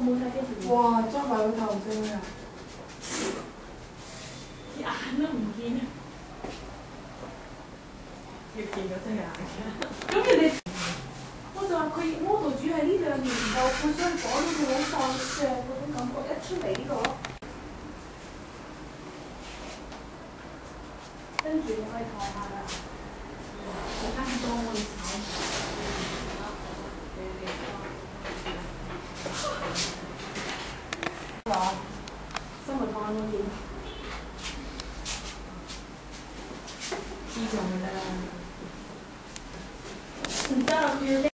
我冇睇幾條。哇！張偉好頭先啊！眼都唔見。要見到真係眼嘅。咁人哋，我就話佢 model 主係呢兩年就佢想講到佢好放上嗰種感覺，一出嚟呢個，跟住你可以睇下啦。我間多我哋炒。生活堂嗰啲。知咗㗎啦。唔得啦，佢要拎